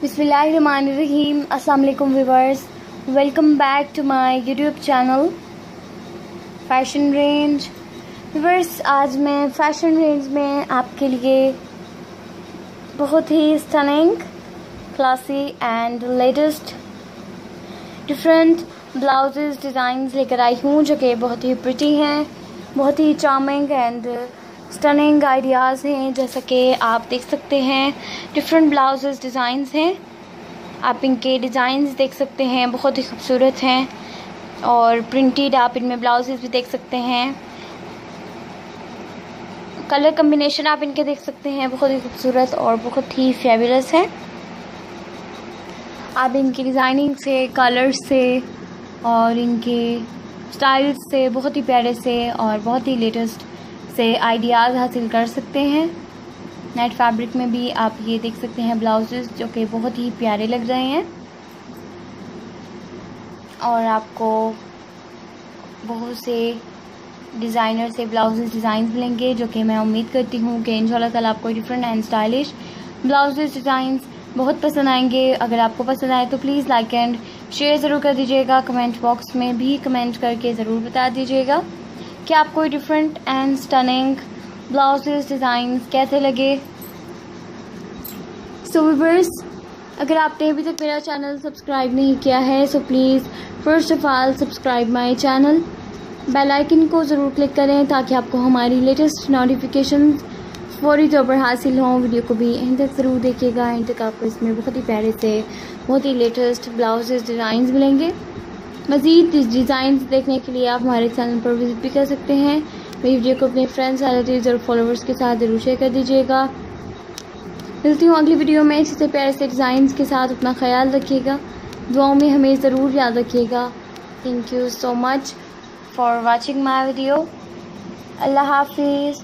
बिस्मिल्लाहिर्रहमानिर्रहीम अस्सलाम वालेकुम viewers welcome back to my YouTube channel fashion range viewers आज मैं फ़ैशन रेंज में आपके लिए बहुत ही stunning classy and latest different blouses designs लेकर आई हूँ, जो कि बहुत ही प्रिटी हैं, बहुत ही चार्मिंग एंड स्टनिंग आइडियाज़ हैं, जैसा कि आप देख सकते हैं। डिफरेंट ब्लाउजेस डिज़ाइंस हैं। आप इनके डिज़ाइंस देख सकते हैं, बहुत ही खूबसूरत हैं। और प्रिंटेड आप इनमें ब्लाउजेस भी देख सकते हैं। कलर कम्बिनेशन आप इनके देख सकते हैं, बहुत ही खूबसूरत और बहुत ही फेबुलस है। आप इनकी डिज़ाइनिंग से कलर्स से और इनके स्टाइल्स से बहुत ही प्यारे से और बहुत ही लेटेस्ट से आइडियाज़ हासिल कर सकते हैं। नेट फैब्रिक में भी आप ये देख सकते हैं ब्लाउजेस जो कि बहुत ही प्यारे लग रहे हैं। और आपको बहुत से डिज़ाइनर से ब्लाउजेस डिज़ाइन मिलेंगे, जो कि मैं उम्मीद करती हूँ कि इंशाल्लाह ताला आपको different and stylish blouses designs बहुत पसंद आएँगे। अगर आपको पसंद आए तो प्लीज़ लाइक एंड शेयर ज़रूर कर दीजिएगा। कमेंट बॉक्स में भी कमेंट करके ज़रूर बता दीजिएगा। कि आपको different and stunning blouses design कैसे लगे? सो वीवर्स अगर आपने अभी तक मेरा चैनल सब्सक्राइब नहीं किया है so please first of all subscribe my channel bell icon को ज़रूर क्लिक करें ताकि आपको हमारी लेटेस्ट नोटिफिकेशन फौरी तौर पर हासिल हों। वीडियो को भी एंड तक ज़रूर देखिएगा। एंड तक आपको इसमें बहुत ही प्यारे से, बहुत ही लेटेस्ट ब्लाउजेज डिज़ाइन मिलेंगे। मज़ीद डिज़ाइन देखने के लिए आप हमारे चैनल पर विज़िट भी कर सकते हैं। मेरी वीडियो को अपने फ्रेंड्स रिलेटिव और फॉलोअर्स के साथ ज़रूर शेयर कर दीजिएगा। मिलती हूँ अगली वीडियो में। इसी से प्यारे से डिज़ाइन के साथ अपना ख्याल रखिएगा। दुआओं में हमें ज़रूर याद रखिएगा। Thank you so much for watching my video अल्लाह हाफिज़।